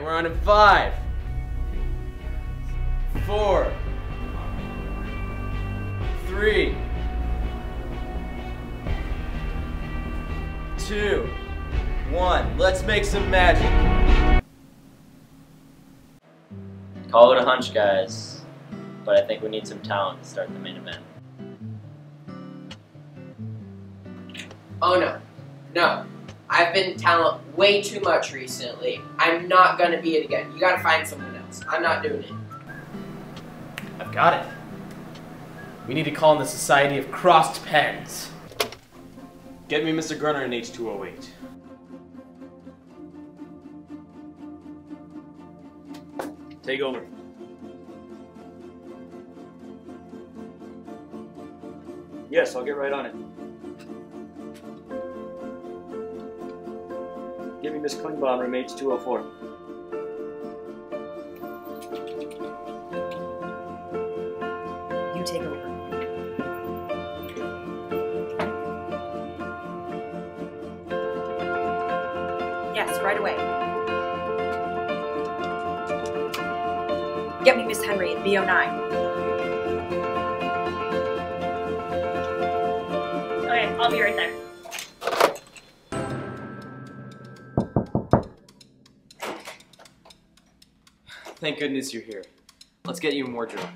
right, we're on in five, four, three, two, one. Let's make some magic. Call it a hunch, guys, but I think we need some talent to start the Mane Event. Oh no, no. I've been talent way too much recently. I'm not gonna be it again. You gotta find someone else. I'm not doing it. I've got it. We need to call in the Society of Crossed Pens. Get me Mr. Grunner in H208. Take over. Yes, I'll get right on it. Give me Miss Klingbaum, room H204. You take over. Yes, right away. Get me Miss Henry in B09. Okay, I'll be right there. Thank goodness you're here. Let's get you in wardrobe.